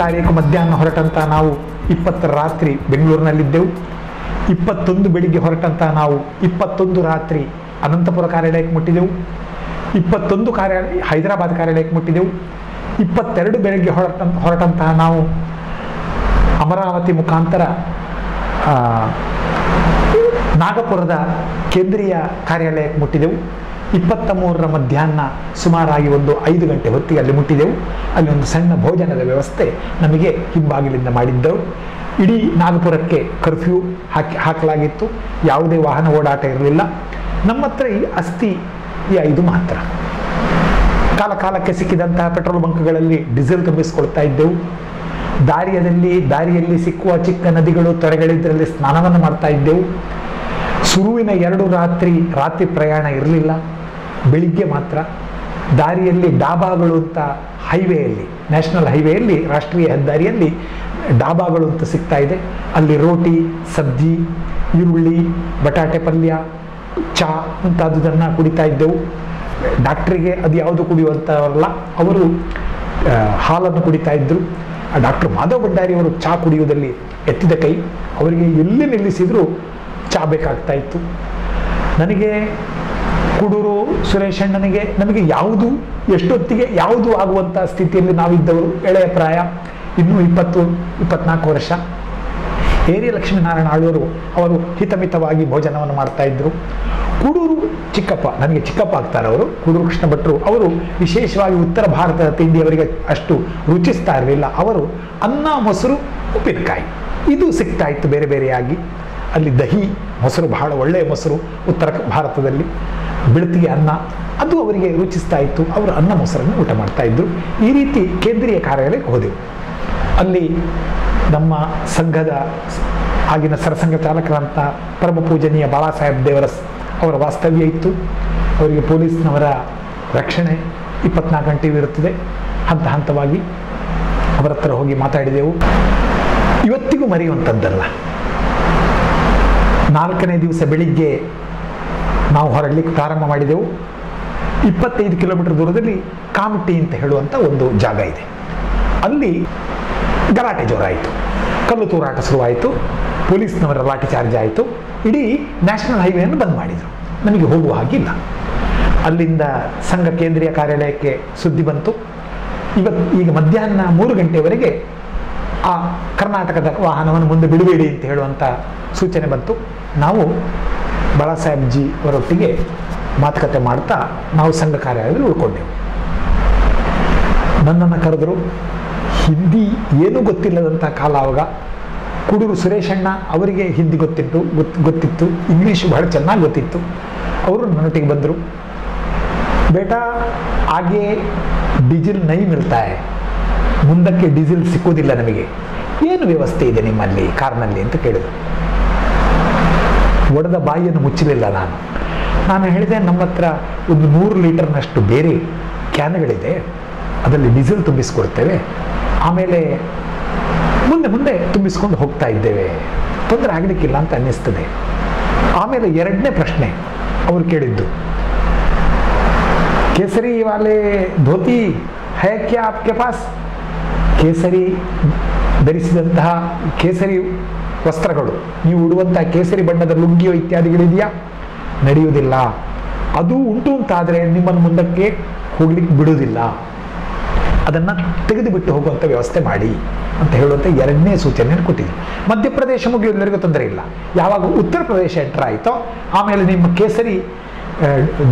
ತಾರೀಕು ಮಧ್ಯಾಹ್ನ ಹೊರಟಂತ ನಾವು ಇಪ್ಪತ್ತರ ರಾತ್ರಿ ಬೆಂಗಳೂರಿನಲ್ಲಿದ್ದೆವು. ಇಪ್ಪತ್ತೊಂದು ಬೆಳಿಗ್ಗೆ ಹೊರಟಂತ ನಾವು ಇಪ್ಪತ್ತೊಂದು ರಾತ್ರಿ ಅನಂತಪುರ ಕಾರ್ಯಾಲಯಕ್ಕೆ ಮುಟ್ಟಿದೆವು. ಇಪ್ಪತ್ತೊಂದು ಕಾರ್ಯಾಲಯ ಹೈದರಾಬಾದ್ ಕಾರ್ಯಾಲಯಕ್ಕೆ ಮುಟ್ಟಿದೆವು. ಇಪ್ಪತ್ತೆರಡು ಬೆಳಗ್ಗೆ ಹೊರಟ ಹೊರಟಂತಹ ನಾವು ಅಮರಾವತಿ ಮುಖಾಂತರ ನಾಗಪುರದ ಕೇಂದ್ರೀಯ ಕಾರ್ಯಾಲಯಕ್ಕೆ ಮುಟ್ಟಿದೆವು. ಇಪ್ಪತ್ತ ಮೂರರ ಮಧ್ಯಾಹ್ನ ಸುಮಾರಾಗಿ ಒಂದು ಐದು ಗಂಟೆ ಹೊತ್ತಿಗೆ ಅಲ್ಲಿ ಮುಟ್ಟಿದೆವು. ಅಲ್ಲಿ ಒಂದು ಸಣ್ಣ ಭೋಜನದ ವ್ಯವಸ್ಥೆ ನಮಗೆ ಹಿಂಬಾಗಿಲಿಂದ ಮಾಡಿದ್ದರು. ಇಡೀ ನಾಗಪುರಕ್ಕೆ ಕರ್ಫ್ಯೂ ಹಾಕಿ ಹಾಕಲಾಗಿತ್ತು. ಯಾವುದೇ ವಾಹನ ಓಡಾಟ ಇರಲಿಲ್ಲ. ನಮ್ಮ ಹತ್ರ ಈ ಅಸ್ಥಿ ಈ ಐದು ಮಾತ್ರ. ಕಾಲ ಕಾಲಕ್ಕೆ ಸಿಕ್ಕಿದಂತಹ ಪೆಟ್ರೋಲ್ ಬಂಕ್ಗಳಲ್ಲಿ ಡೀಸೆಲ್ ತುಂಬಿಸಿಕೊಳ್ತಾ ಇದ್ದೆವು. ದಾರಿಯಲ್ಲಿ ದಾರಿಯಲ್ಲಿ ಸಿಕ್ಕುವ ಚಿಕ್ಕ ನದಿಗಳು ತೊರೆಗಳಿದ್ದರಲ್ಲಿ ಸ್ನಾನವನ್ನು ಮಾಡ್ತಾ ಇದ್ದೆವು. ಸುರುವಿನ ಎರಡು ರಾತ್ರಿ ರಾತ್ರಿ ಪ್ರಯಾಣ ಇರಲಿಲ್ಲ. ಬೆಳಿಗ್ಗೆ ಮಾತ್ರ ದಾರಿಯಲ್ಲಿ ಡಾಬಾಗಳು ಅಂತ ಹೈವೇಯಲ್ಲಿ, ನ್ಯಾಷನಲ್ ಹೈವೇಯಲ್ಲಿ, ರಾಷ್ಟ್ರೀಯ ಹೆದ್ದಾರಿಯಲ್ಲಿ ಡಾಬಾಗಳು ಅಂತ ಸಿಗ್ತಾ ಇದೆ. ಅಲ್ಲಿ ರೋಟಿ, ಸಬ್ಜಿ, ಈರುಳ್ಳಿ, ಬಟಾಟೆ ಪಲ್ಯ, ಚಾ ಅಂತಾದುದನ್ನು ಕುಡಿತಾ ಇದ್ದೆವು. ಡಾಕ್ಟ್ರಿಗೆ ಅದು ಯಾವುದು ಕುಡಿಯುವಂಥವರಲ್ಲ ಅವರು ಹಾಲನ್ನು ಕುಡಿತಾ ಇದ್ದರು ಆ ಡಾಕ್ಟರ್ ಮಾಧವ್ ಭಂಡಾರಿ ಅವರು ಚಾ ಕುಡಿಯುವುದರಲ್ಲಿ ಎತ್ತಿದ ಕೈ. ಅವರಿಗೆ ಎಲ್ಲಿ ನಿಲ್ಲಿಸಿದರೂ ಚಾ ಬೇಕಾಗ್ತಾ ಇತ್ತು. ನನಗೆ ಕುಡೂರು ಸುರೇಶಣ್ಣನಿಗೆ ನಮಗೆ ಯಾವುದು, ಎಷ್ಟೊತ್ತಿಗೆ ಯಾವುದು ಆಗುವಂಥ ಸ್ಥಿತಿಯಲ್ಲಿ ನಾವಿದ್ದವರು? ಎಳೆಯ ಪ್ರಾಯ ಇನ್ನೂ ಇಪ್ಪತ್ತು, ಇಪ್ಪತ್ನಾಲ್ಕು ವರ್ಷ. ಹೇರಿ ಲಕ್ಷ್ಮೀನಾರಾಯಣ ಆಳ್ವರು ಅವರು ಹಿತಮಿತವಾಗಿ ಭೋಜನವನ್ನು ಮಾಡ್ತಾ ಇದ್ರು. ಕುಡೂರು ಚಿಕ್ಕಪ್ಪ, ನನಗೆ ಚಿಕ್ಕಪ್ಪ ಆಗ್ತಾರೆ ಅವರು, ಕುಡೂರು ಕೃಷ್ಣ ಭಟ್ರು ಅವರು ವಿಶೇಷವಾಗಿ ಉತ್ತರ ಭಾರತದ ತಿಂಡಿ ಅವರಿಗೆ ಅಷ್ಟು ರುಚಿಸ್ತಾ ಇರಲಿಲ್ಲ. ಅವರು ಅನ್ನ, ಮೊಸರು, ಉಪ್ಪಿನಕಾಯಿ. ಇದು ಸಿಗ್ತಾ ಇತ್ತು ಬೇರೆ ಬೇರೆಯಾಗಿ. ಅಲ್ಲಿ ದಹಿ, ಮೊಸರು ಬಹಳ ಒಳ್ಳೆಯ ಮೊಸರು ಉತ್ತರ ಭಾರತದಲ್ಲಿ. ಬೆಳತಿಗೆ ಅನ್ನ, ಅದು ಅವರಿಗೆ ರುಚಿಸ್ತಾ ಇತ್ತು. ಅವರು ಅನ್ನ ಮೊಸರನ್ನು ಊಟ ಮಾಡ್ತಾ ಇದ್ರು. ಈ ರೀತಿ ಕೇಂದ್ರೀಯ ಕಾರ್ಯಾಲಯಕ್ಕೆ ಹೋದೆವು. ಅಲ್ಲಿ ನಮ್ಮ ಸಂಘದ ಆಗಿನ ಸರಸಂಘ ಚಾಲಕರಂತ ಪರಮ ಪೂಜನೀಯ ಬಾಳಾ ಸಾಹೇಬ್ ದೇವರ ಅವರ ವಾಸ್ತವ್ಯ ಇತ್ತು. ಅವರಿಗೆ ಪೊಲೀಸ್ನವರ ರಕ್ಷಣೆ ಇಪ್ಪತ್ನಾಲ್ಕು ಗಂಟೆಯೂ ಇರುತ್ತದೆ. ಹಂತ ಹಂತವಾಗಿ ಅವರ ಹತ್ರ ಹೋಗಿ ಮಾತಾಡಿದೆವು. ಇವತ್ತಿಗೂ ಮರೆಯುವಂಥದ್ದಲ್ಲ. ನಾಲ್ಕನೇ ದಿವಸ ಬೆಳಿಗ್ಗೆ ನಾವು ಹೊರಡ್ಲಿಕ್ಕೆ ಪ್ರಾರಂಭ ಮಾಡಿದೆವು. ಇಪ್ಪತ್ತೈದು ಕಿಲೋಮೀಟರ್ ದೂರದಲ್ಲಿ ಕಾಮಟಿ ಅಂತ ಹೇಳುವಂಥ ಒಂದು ಜಾಗ ಇದೆ. ಅಲ್ಲಿ ಗಲಾಟೆ ಜೋರಾಯಿತು. ಕಲ್ಲು ತೂರಾಟ ಶುರುವಾಯಿತು. ಪೊಲೀಸ್ನವರ ಲಾಠಿ ಚಾರ್ಜ್ ಆಯಿತು. ಇಡೀ ನ್ಯಾಷನಲ್ ಹೈವೇಯನ್ನು ಬಂದ್ ಮಾಡಿದರು. ನಮಗೆ ಹೋಗುವ ಹಾಗಿಲ್ಲ. ಅಲ್ಲಿಂದ ಸಂಘ ಕೇಂದ್ರೀಯ ಕಾರ್ಯಾಲಯಕ್ಕೆ ಸುದ್ದಿ ಬಂತು. ಇವತ್ತು ಈಗ ಮಧ್ಯಾಹ್ನ ಮೂರು ಗಂಟೆವರೆಗೆ ಆ ಕರ್ನಾಟಕದ ವಾಹನವನ್ನು ಮುಂದೆ ಬಿಡಬೇಡಿ ಅಂತ ಹೇಳುವಂಥ ಸೂಚನೆ ಬಂತು. ನಾವು ಬಾಳಾಸಾಹೇಬ್ ಜಿ ಅವರೊಟ್ಟಿಗೆ ಮಾತುಕತೆ ಮಾಡ್ತಾ ನಾವು ಸಂಘ ಕಾರ್ಯಾಲಯದಲ್ಲಿ ಉಳ್ಕೊಂಡೆವು. ನನ್ನನ್ನು ಕರೆದರು, ಹಿಂದಿ ಏನೂ ಗೊತ್ತಿಲ್ಲದಂಥ ಕಾಲ ಆವಾಗ ಕುಡೂರು ಸುರೇಶಣ್ಣ ಅವರಿಗೆ ಹಿಂದಿ ಗೊತ್ತಿತ್ತು, ಗೊತ್, ಗೊತ್ತಿತ್ತು, ಇಂಗ್ಲೀಷ್ ಬಹಳ ಚೆನ್ನಾಗಿ ಗೊತ್ತಿತ್ತು. ಅವರು ನನ್ನೊಟ್ಟಿಗೆ ಬಂದರು, ಬೇಟಾ, ಹಾಗೆ ಡೀಸೆಲ್ ನೈ ಮಿಲ್ತಾ ಮುಂದಕ್ಕೆ ಡೀಸೆಲ್ ಸಿಕ್ಕೋದಿಲ್ಲ ನಮಗೆ, ಏನು ವ್ಯವಸ್ಥೆ ಇದೆ ನಿಮ್ಮಲ್ಲಿ, ಕಾರ್ನಲ್ಲಿ? ಅಂತ ಕೇಳಿದರು. ಒಡೆದ ಬಾಯಿಯನ್ನು ಮುಚ್ಚಲಿಲ್ಲ ನಾನು. ನಾನು ಹೇಳಿದೆ, ನಮ್ಮ ಹತ್ರ ಒಂದು ನೂರು ಲೀಟರ್ನಷ್ಟು ಬೇರೆ ಕ್ಯಾನ್ಗಳಿದೆ. ಅದರಲ್ಲಿ ಡೀಸೆಲ್ ತುಂಬಿಸ್ಕೊಡ್ತೇವೆ. ಆಮೇಲೆ ಮುಂದೆ ಮುಂದೆ ತುಂಬಿಸ್ಕೊಂಡು ಹೋಗ್ತಾ ಇದ್ದೇವೆ. ತೊಂದರೆ ಆಗಲಿಕ್ಕಿಲ್ಲ ಅಂತ ಅನ್ನಿಸ್ತದೆ. ಆಮೇಲೆ ಎರಡನೇ ಪ್ರಶ್ನೆ ಅವರು ಕೇಳಿದ್ದು, ಕೇಸರಿ ವಾಲೆ ಧೋತಿ ಹೈ ಕ್ಯಾ ಆಪ್ಕೆ ಪಾಸ್? ಕೇಸರಿ ಧರಿಸಿದಂತಹ ಕೇಸರಿ ವಸ್ತ್ರಗಳು. ನೀವು ಉಡುವಂತಹ ಕೇಸರಿ ಬಣ್ಣದ ಲುಂಗಿಯೋ ಇತ್ಯಾದಿಗಳಿದೆಯಾ? ನಡೆಯುವುದಿಲ್ಲ. ಅದು ಉಂಟು ಅಂತಾದರೆ ನಿಮ್ಮನ್ನು ಮುಂದಕ್ಕೆ ಹೋಗ್ಲಿಕ್ಕೆ ಬಿಡುವುದಿಲ್ಲ. ಅದನ್ನು ತೆಗೆದು ಬಿಟ್ಟು ಹೋಗುವಂಥ ವ್ಯವಸ್ಥೆ ಮಾಡಿ ಅಂತ ಹೇಳುವಂಥ ಎರಡನೇ ಸೂಚನೆಯನ್ನು ಕೊಟ್ಟಿದ್ವಿ ಮಧ್ಯಪ್ರದೇಶ ಮುಗಿಯೋದ್ವರೆಗೂ ತೊಂದರೆ ಇಲ್ಲ. ಯಾವಾಗ ಉತ್ತರ ಪ್ರದೇಶ ಎಂಟರ್ ಆಯಿತೋ, ಆಮೇಲೆ ನಿಮ್ಮ ಕೇಸರಿ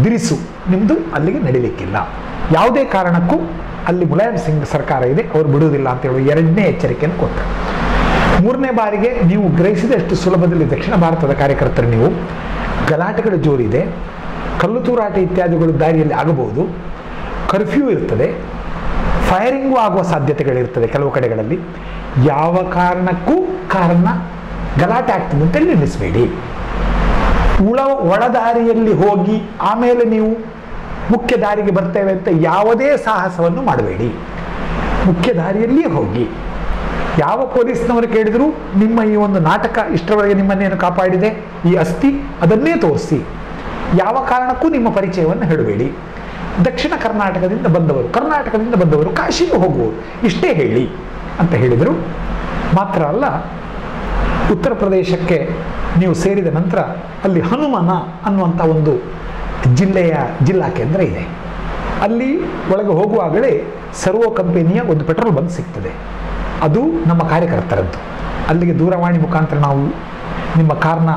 ದಿರಿಸು ನಿಮ್ಮದು ಅಲ್ಲಿಗೆ ನಡಿಲಿಕ್ಕಿಲ್ಲ. ಯಾವುದೇ ಕಾರಣಕ್ಕೂ ಅಲ್ಲಿ ಮುಲಾಯಂ ಸಿಂಗ್ ಸರ್ಕಾರ ಇದೆ, ಅವರು ಬಿಡುವುದಿಲ್ಲ ಅಂತ ಹೇಳುವ ಎರಡನೇ ಎಚ್ಚರಿಕೆಯನ್ನು ಕೊಟ್ಟರು ಮೂರನೇ ಬಾರಿಗೆ ನೀವು ಗ್ರಹಿಸಿದಷ್ಟು ಸುಲಭದಲ್ಲಿ ದಕ್ಷಿಣ ಭಾರತದ ಕಾರ್ಯಕರ್ತರು ನೀವು. ಗಲಾಟೆಗಳ ಜೋರಿದೆ. ಕಲ್ಲು ತೂರಾಟ ಇತ್ಯಾದಿಗಳು ದಾರಿಯಲ್ಲಿ ಆಗಬಹುದು. ಕರ್ಫ್ಯೂ ಇರ್ತದೆ. ಫೈರಿಂಗು ಆಗುವ ಸಾಧ್ಯತೆಗಳಿರ್ತದೆ ಕೆಲವು ಕಡೆಗಳಲ್ಲಿ. ಯಾವ ಕಾರಣಕ್ಕೂ ಕಾರಣ ಗಲಾಟೆ ಆಗ್ತದೆ ಅಂತ ನಿಲ್ಲಿಸಬೇಡಿ ಉಳ, ಒಳದಾರಿಯಲ್ಲಿ ಹೋಗಿ ಆಮೇಲೆ ನೀವು ಮುಖ್ಯ ದಾರಿಗೆ ಬರ್ತೇವೆ ಅಂತ ಯಾವುದೇ ಸಾಹಸವನ್ನು ಮಾಡಬೇಡಿ. ಮುಖ್ಯ ದಾರಿಯಲ್ಲಿಯೇ ಹೋಗಿ. ಯಾವ ಪೊಲೀಸ್ನವರು ಕೇಳಿದ್ರು, ನಿಮ್ಮ ಈ ಒಂದು ನಾಟಕ ಇಷ್ಟರವರೆಗೆ ನಿಮ್ಮನ್ನೇನು ಕಾಪಾಡಿದೆ? ಈ ಅಸ್ಥಿ, ಅದನ್ನೇ ತೋರಿಸಿ. ಯಾವ ಕಾರಣಕ್ಕೂ ನಿಮ್ಮ ಪರಿಚಯವನ್ನು ಹೇಳಬೇಡಿ. ದಕ್ಷಿಣ ಕರ್ನಾಟಕದಿಂದ ಬಂದವರು ಕರ್ನಾಟಕದಿಂದ ಬಂದವರು ಕಾಶಿಗೆ ಹೋಗುವರು ಇಷ್ಟೇ ಹೇಳಿ ಅಂತ ಹೇಳಿದರು. ಮಾತ್ರ ಅಲ್ಲ, ಉತ್ತರ ಪ್ರದೇಶಕ್ಕೆ ನೀವು ಸೇರಿದ ನಂತರ ಅಲ್ಲಿ ಹನುಮಾನ ಅನ್ನುವಂಥ ಒಂದು ಜಿಲ್ಲೆಯ ಜಿಲ್ಲಾ ಕೇಂದ್ರ ಇದೆ. ಅಲ್ಲಿ ಒಳಗೆ ಹೋಗುವಾಗಲೇ ಸರ್ವೋ ಕಂಪನಿಯ ಒಂದು ಪೆಟ್ರೋಲ್ ಬಂಕ್ ಸಿಗ್ತದೆ. ಅದು ನಮ್ಮ ಕಾರ್ಯಕರ್ತರದ್ದು. ಅಲ್ಲಿಗೆ ದೂರವಾಣಿ ಮುಖಾಂತರ ನಾವು ನಿಮ್ಮ ಕಾರ್ನ,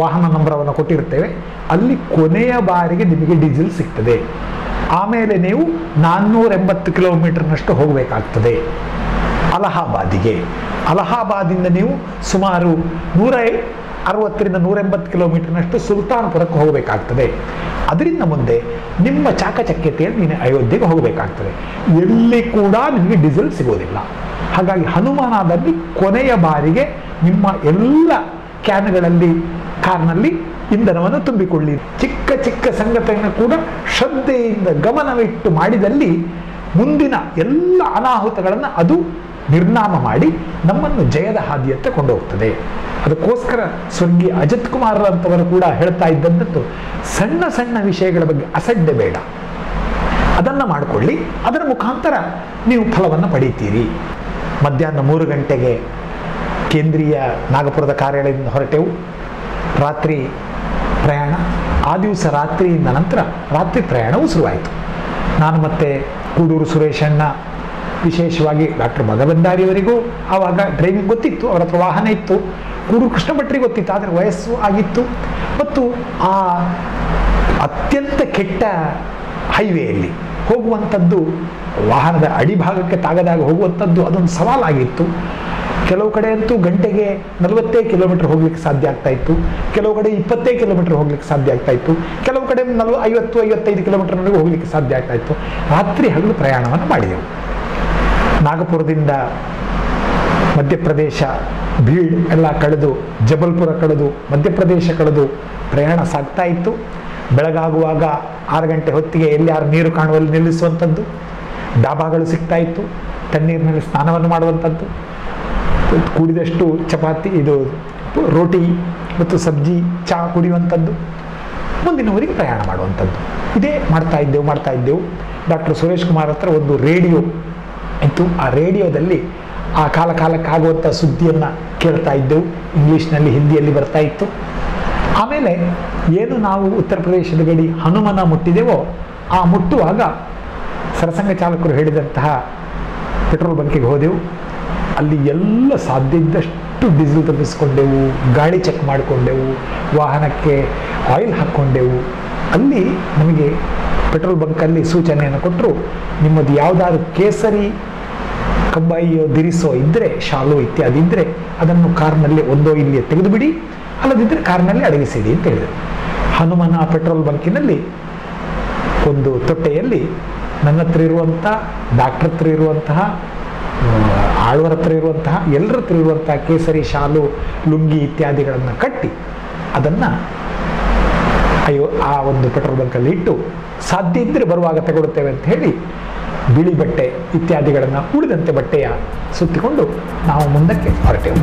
ವಾಹನ ನಂಬರವನ್ನು ಕೊಟ್ಟಿರ್ತೇವೆ ಅಲ್ಲಿ ಕೊನೆಯ ಬಾರಿಗೆ ನಿಮಗೆ ಡೀಸೆಲ್ ಸಿಗ್ತದೆ. ಆಮೇಲೆ ನೀವು ನಾನ್ನೂರ ಎಂಬತ್ತು ಕಿಲೋಮೀಟರ್ನಷ್ಟು ಹೋಗಬೇಕಾಗ್ತದೆ. ಅಲಹಾಬಾದಿಗೆ. ಅಲಹಾಬಾದಿಂದ ನೀವು ಸುಮಾರು ನೂರ ಅರವತ್ತರಿಂದ ನೂರ ಎಂಬತ್ತು ಕಿಲೋಮೀಟರ್ನಷ್ಟು ಸುಲ್ತಾನ್ಪುರಕ್ಕೆ ಹೋಗಬೇಕಾಗ್ತದೆ. ಅದರಿಂದ ಮುಂದೆ ನಿಮ್ಮ ಚಾಕಚಕ್ಯತೆಯಲ್ಲಿ ನೀನು ಅಯೋಧ್ಯೆಗೆ ಹೋಗಬೇಕಾಗ್ತದೆ. ಎಲ್ಲಿ ಕೂಡ ನಿಮಗೆ ಡೀಸೆಲ್ ಸಿಗೋದಿಲ್ಲ. ಹಾಗಾಗಿ ಹನುಮಾನದಲ್ಲಿ ಕೊನೆಯ ಬಾರಿಗೆ ನಿಮ್ಮ ಎಲ್ಲ ಕ್ಯಾನ್ಗಳಲ್ಲಿ, ಕಾರ್ನಲ್ಲಿ ಇಂಧನವನ್ನು ತುಂಬಿಕೊಳ್ಳಿ. ಚಿಕ್ಕ ಚಿಕ್ಕ ಸಂಗತಿಯನ್ನು ಕೂಡ ಶ್ರದ್ಧೆಯಿಂದ ಗಮನವಿಟ್ಟು ಮಾಡಿದಲ್ಲಿ ಮುಂದಿನ ಎಲ್ಲ ಅನಾಹುತಗಳನ್ನು ಅದು ನಿರ್ನಾಮ ಮಾಡಿ ನಮ್ಮನ್ನು ಜಯದ ಹಾದಿಯತ್ತ ಕೊಂಡೋಗ್ತದೆ. ಅದಕ್ಕೋಸ್ಕರ ಸ್ವರ್ಗೀಯ ಅಜಿತ್ ಕುಮಾರ್ ಅಂತವರು ಕೂಡ ಹೇಳ್ತಾ ಇದ್ದಂಥದ್ದು, ಸಣ್ಣ ಸಣ್ಣ ವಿಷಯಗಳ ಬಗ್ಗೆ ಅಸಡ್ಡೆ ಬೇಡ. ಅದನ್ನು ಮಾಡಿಕೊಳ್ಳಿ. ಅದರ ಮುಖಾಂತರ ನೀವು ಫಲವನ್ನು ಪಡೀತೀರಿ. ಮಧ್ಯಾಹ್ನ ಮೂರು ಗಂಟೆಗೆ ಕೇಂದ್ರೀಯ ನಾಗಪುರದ ಕಾರ್ಯಾಲಯದಿಂದ ಹೊರಟೆವು. ರಾತ್ರಿ ಪ್ರಯಾಣ. ಆ ದಿವಸ ರಾತ್ರಿಯಿಂದ ನಂತರ ರಾತ್ರಿ ಪ್ರಯಾಣವೂ ಶುರುವಾಯಿತು. ನಾನು ಮತ್ತೆ ಕೂಡೂರು ಸುರೇಶಣ್ಣ ವಿಶೇಷವಾಗಿ ಡಾಕ್ಟರ್ ಮದಬಂದಾರಿಯವರಿಗೂ ಆವಾಗ ಡ್ರೈವಿಂಗ್ ಗೊತ್ತಿತ್ತು, ಅವರ ಹತ್ರ ವಾಹನ ಇತ್ತು. ಕೂಡೂರು ಕೃಷ್ಣ ಭಟ್ರಿಗೆ ಗೊತ್ತಿತ್ತು, ಆದರೆ ವಯಸ್ಸು ಆಗಿತ್ತು. ಮತ್ತು ಆ ಅತ್ಯಂತ ಕೆಟ್ಟ ಹೈವೇಯಲ್ಲಿ ಹೋಗುವಂಥದ್ದು ವಾಹನದ ಅಡಿಭಾಗಕ್ಕೆ ತಾಗದಾಗ ಹೋಗುವಂಥದ್ದು ಅದೊಂದು ಸವಾಲಾಗಿತ್ತು. ಕೆಲವು ಕಡೆ ಅಂತೂ ಗಂಟೆಗೆ ನಲವತ್ತೇ ಕಿಲೋಮೀಟರ್ ಹೋಗ್ಲಿಕ್ಕೆ ಸಾಧ್ಯ ಆಗ್ತಾ ಇತ್ತು. ಕೆಲವು ಕಡೆ ಇಪ್ಪತ್ತೇ ಕಿಲೋಮೀಟರ್ ಹೋಗ್ಲಿಕ್ಕೆ ಸಾಧ್ಯ ಆಗ್ತಾ ಇತ್ತು. ಕೆಲವು ಕಡೆ ನಲ್ವ, ಐವತ್ತು, ಐವತ್ತೈದು ಕಿಲೋಮೀಟರ್ವರೆಗೂ ಹೋಗ್ಲಿಕ್ಕೆ ಸಾಧ್ಯ ಆಗ್ತಾ ಇತ್ತು. ರಾತ್ರಿ ಹಗಲು ಪ್ರಯಾಣವನ್ನು ಮಾಡಿದೆವು. ನಾಗಪುರದಿಂದ ಮಧ್ಯಪ್ರದೇಶ, ಬೀಳ್ ಎಲ್ಲ ಕಳೆದು, ಜಬಲ್ಪುರ ಕಳೆದು, ಮಧ್ಯಪ್ರದೇಶ ಕಳೆದು ಪ್ರಯಾಣ ಸಾಗ್ತಾ ಇತ್ತು. ಬೆಳಗಾಗುವಾಗ ಆರು ಗಂಟೆ ಹೊತ್ತಿಗೆ ಎಲ್ಲಿಯಾರು ನೀರು ಕಾಣುವಲ್ಲಿ ನಿಲ್ಲಿಸುವಂಥದ್ದು. ಡಾಬಾಗಳು ಸಿಗ್ತಾ ಇತ್ತು ತಣ್ಣೀರಿನಲ್ಲಿ ಸ್ನಾನವನ್ನು ಮಾಡುವಂಥದ್ದು. ಕೂಡಿದಷ್ಟು ಚಪಾತಿ, ಇದು ರೋಟಿ ಮತ್ತು ಸಬ್ಜಿ ಚಹಾ ಕುಡಿಯುವಂಥದ್ದು. ಮುಂದಿನ ಊರಿಗೆ ಪ್ರಯಾಣ ಮಾಡುವಂಥದ್ದು. ಇದೇ ಮಾಡ್ತಾ ಇದ್ದೆವು ಮಾಡ್ತಾ ಇದ್ದೆವು. ಡಾಕ್ಟರ್ ಸುರೇಶ್ ಕುಮಾರ್ ಹತ್ರ ಒಂದು ರೇಡಿಯೋ ಇತ್ತು. ಆ ರೇಡಿಯೋದಲ್ಲಿ ಆ ಕಾಲ ಕಾಲಕ್ಕಾಗುವಂಥ ಸುದ್ದಿಯನ್ನು ಕೇಳ್ತಾ ಇದ್ದೆವು. ಇಂಗ್ಲೀಷ್ನಲ್ಲಿ, ಹಿಂದಿಯಲ್ಲಿ ಬರ್ತಾ ಇತ್ತು. ಆಮೇಲೆ ಏನು ನಾವು ಉತ್ತರ ಪ್ರದೇಶದ ಗಡಿ ಹನುಮನ ಮುಟ್ಟಿದೆವೋ, ಆ ಮುಟ್ಟುವಾಗ ಸರಸಂಘ ಚಾಲಕರು ಹೇಳಿದಂತಹ ಪೆಟ್ರೋಲ್ ಬಂಕಿಗೆ ಹೋದೆವು. ಅಲ್ಲಿ ಎಲ್ಲ ಸಾಧ್ಯ ಇದ್ದಷ್ಟು ಡೀಸೆಲ್ ತಪ್ಪಿಸ್ಕೊಂಡೆವು, ಗಾಳಿ ಚೆಕ್ ಮಾಡಿಕೊಂಡೆವು, ವಾಹನಕ್ಕೆ ಆಯಿಲ್ ಹಾಕ್ಕೊಂಡೆವು. ಅಲ್ಲಿ ನಮಗೆ ಪೆಟ್ರೋಲ್ ಬಂಕಲ್ಲಿ ಸೂಚನೆಯನ್ನು ಕೊಟ್ಟರು, ನಿಮ್ಮದು ಯಾವುದಾದ್ರು ಕೇಸರಿ ಕಂಬಾಯಿಯೋ ದಿರಿಸೋ ಇದ್ದರೆ ಶಾಲು ಇತ್ಯಾದಿ ಇದ್ದರೆ ಅದನ್ನು ಕಾರ್ನಲ್ಲಿ ಒಂದೋ ಇಲ್ಲಿ ತೆಗೆದುಬಿಡಿ ಅಲ್ಲದಿದ್ದರೆ ಕಾರ್ನಲ್ಲಿ ಅಡಗಿಸಿಡಿ ಅಂತ ಹೇಳಿದರು. ಹನುಮನ ಪೆಟ್ರೋಲ್ ಬಂಕಿನಲ್ಲಿ ಒಂದು ತೊಟ್ಟೆಯಲ್ಲಿ ನನ್ನ ಹತ್ರ ಇರುವಂಥ ಡಾಕ್ಟರ್ ಹತ್ರ ಇರುವಂತಹ ಆಳ್ವರ ಹತ್ರ ಇರುವಂತಹ, ಎಲ್ಲರ ಹತ್ರ ಇರುವಂತಹ ಕೇಸರಿ, ಶಾಲು, ಲುಂಗಿ ಇತ್ಯಾದಿಗಳನ್ನು ಕಟ್ಟಿ ಅದನ್ನು ಅಯ್ಯೋ, ಆ ಒಂದು ಪೆಟ್ರೋಲ್ ಬಂಕಲ್ಲಿ ಇಟ್ಟು ಸಾಧ್ಯ ಇದ್ದರೆ ಬರುವಾಗ ತಗೊಡುತ್ತೇವೆ ಅಂತ ಹೇಳಿ ಬಿಳಿ ಬಟ್ಟೆ ಇತ್ಯಾದಿಗಳನ್ನು ಉಳಿದಂತೆ ಬಟ್ಟೆಯ ಸುತ್ತಿಕೊಂಡು ನಾವು ಮುಂದಕ್ಕೆ ಹೊರಟೆವು.